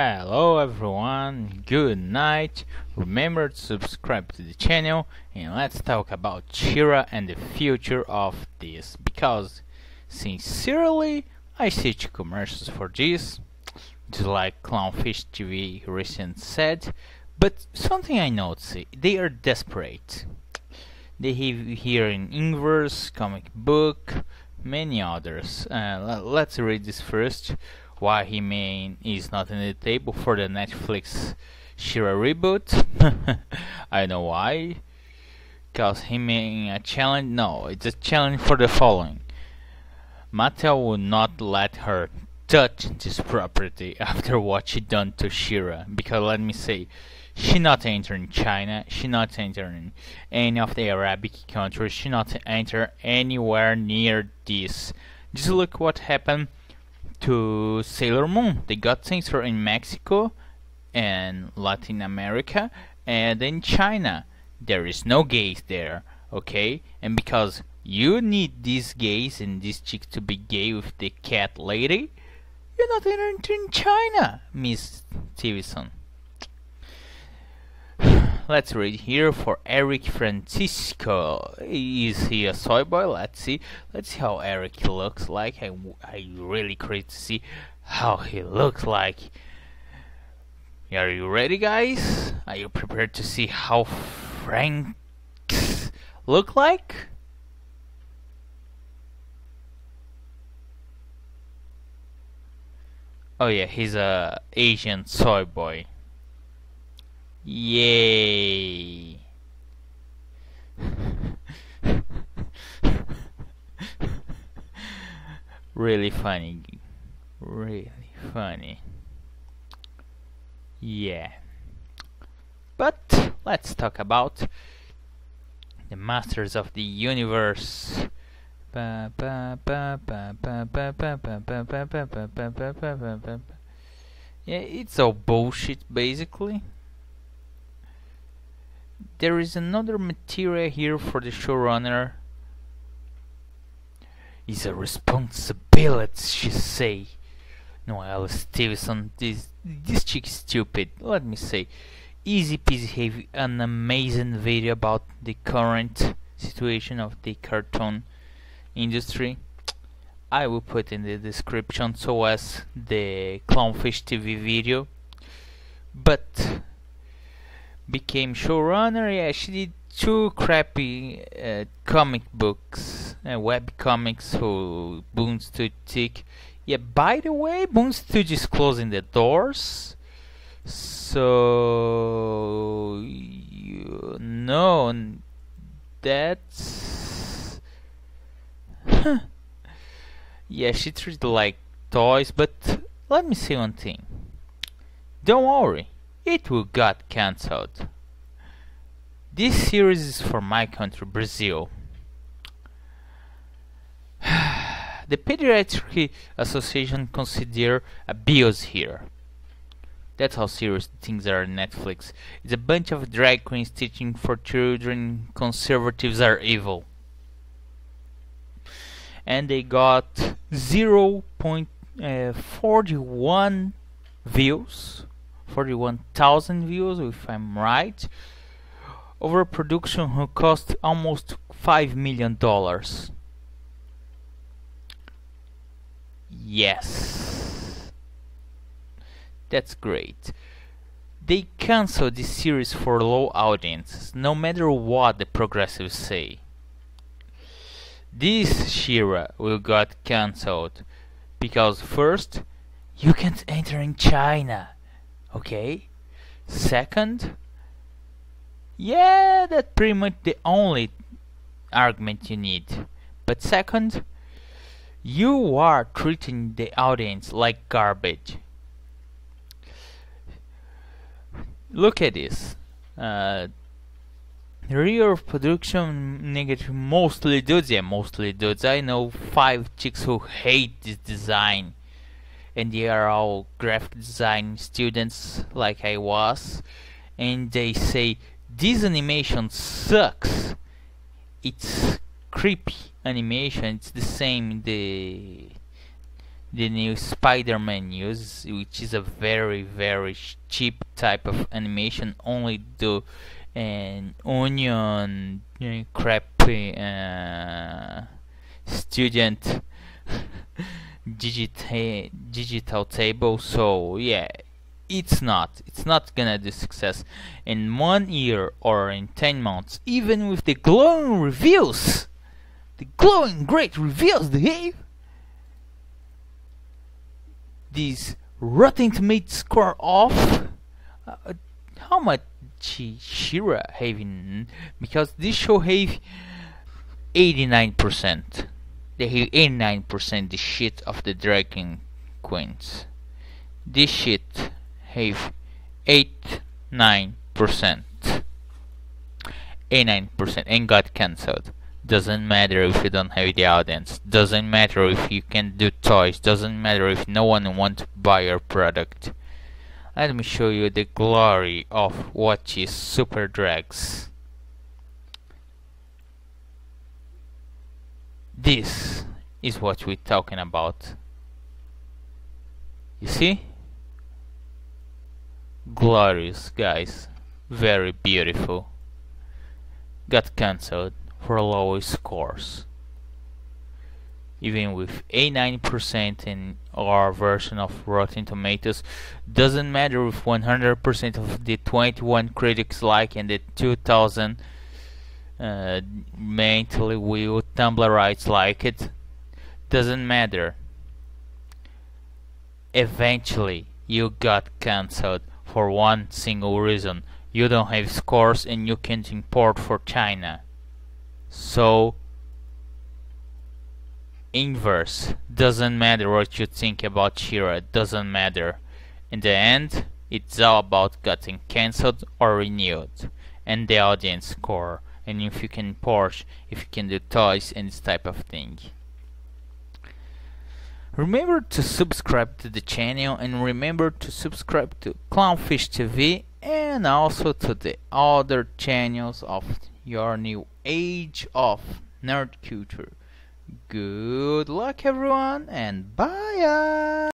Hello everyone, good night. Remember to subscribe to the channel and let's talk about She-Ra and the future of this because sincerely I see commercials for this just like Clownfish TV recently said but something I noticed they are desperate. They have here in Inverse, comic book, many others. Uh, let's read this first why He-Man is not in the table for the Netflix She-Ra reboot. I know why. Cause He-Man a challenge? No, it's a challenge for the following. Mattel would not let her touch this property after what she done to She-Ra. Because let me say, she not entering China, she not entering any of the Arabic countries, she not enter anywhere near this. Just look what happened to Sailor Moon. They got censored in Mexico and Latin America and in China. There is no gays there, okay? And because you need these gays and this chick to be gay with the cat lady, you're not entering China, Miss Stevenson. Let's read here for Eric Francisco. Is he a soy boy? Let's see. Let's see how Eric looks like. I, I really curious to see how he looks like. Are you ready, guys? Are you prepared to see how Franks look like? Oh yeah, he's a Asian soy boy. Yay! really funny. Really funny. Yeah. But let's talk about the Masters of the Universe. Yeah, it's all bullshit basically there is another material here for the showrunner. It's a responsibility, she say. Noelle Stevenson, this this chick is stupid. Let me say, easy peasy have an amazing video about the current situation of the cartoon industry. I will put in the description so as the Clownfish TV video. But became showrunner. Yeah, she did two crappy uh, comic books, uh, web comics for Boom Studio. Yeah, by the way, Boom Studio is closing the doors. So you know that's yeah, she treated like toys, but let me say one thing. Don't worry, it will got cancelled. This series is for my country, Brazil. the Pediatric Association consider abuse here. That's how serious things are on Netflix. It's a bunch of drag queens teaching for children conservatives are evil. And they got 0.41 uh, views 41,000 views if I'm right. Over a production who cost almost 5 million dollars. Yes. That's great. They cancel this series for low audiences no matter what the progressives say. This She-Ra will got cancelled because first you can't enter in China okay. Second yeah that's pretty much the only argument you need. But second you are treating the audience like garbage. Look at this. Uh, real production negative mostly dudes. Yeah mostly dudes. I know five chicks who hate this design and they are all graphic design students like I was. And they say this animation sucks. It's creepy animation. It's the same the the new Spider-Man news, which is a very very cheap type of animation, only do an onion uh, crappy uh, student digital digital table. So yeah, it's not it's not gonna do success in one year or in 10 months. Even with the glowing reviews the glowing great reviews they have this Rotten Tomatoes score off uh, how much She-Ra having? Because this show have 89% they have 89% the shit of the Dragon Queens. This shit have 8 9 percent. 89 percent and got cancelled. Doesn't matter if you don't have the audience. Doesn't matter if you can do toys. Doesn't matter if no one wants to buy your product. Let me show you the glory of what is super drags this is what we're talking about. You see? Glorious guys. Very beautiful. Got cancelled for lowest scores. Even with 89% in our version of Rotten Tomatoes doesn't matter if 100% of the 21 critics like and the 2000 uh, mentally will Tumblrites like it doesn't matter eventually you got cancelled for one single reason. You don't have scores and you can't import for China. So, inverse. Doesn't matter what you think about She-Ra, doesn't matter. In the end, it's all about getting cancelled or renewed. And the audience score. And if you can import, if you can do toys and this type of thing. Remember to subscribe to the channel and remember to subscribe to Clownfish TV and also to the other channels of your new age of nerd culture. Good luck everyone and bye!